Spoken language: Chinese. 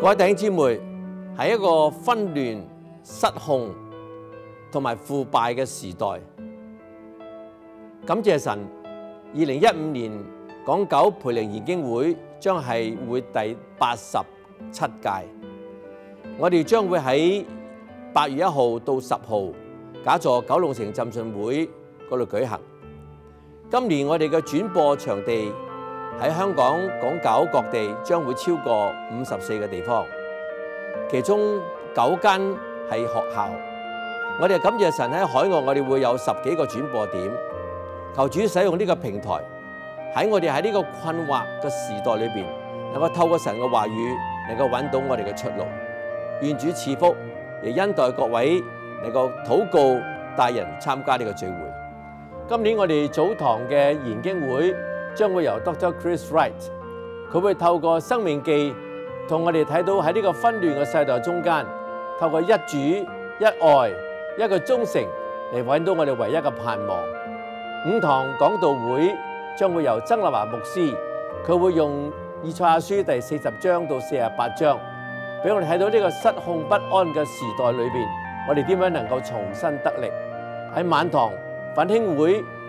各位弟兄姊妹，喺一個紛亂、失控同埋腐敗嘅時代，感謝神，二零一五年港九培靈研經會將係會第八十七屆，我哋將會喺八月一號到十號，假座九龍城浸信會嗰度舉行。今年我哋嘅轉播場地喺香港港九各地將會超過五十四個地方，其中九間係學校。我哋感謝神喺海外，我哋會有十幾個轉播點。求主使用呢個平台，喺我哋喺呢個困惑嘅時代裏邊，能夠透過神嘅話語，能夠揾到我哋嘅出路。願主賜福，亦恩待各位能夠禱告帶人參加呢個聚會。今年我哋早堂嘅研經會將會由 Dr. Chris Wright，佢會透過生命記同我哋睇到喺呢個紛亂嘅世代中間，透過一主一愛一個忠誠嚟揾到我哋唯一嘅盼望。五堂講道會將會由曾立華牧師，佢會用以賽亞書第四十章到四十八章，俾我哋睇到呢個失控不安嘅時代裏邊，我哋點樣能夠重新得力。喺晚堂奮興會，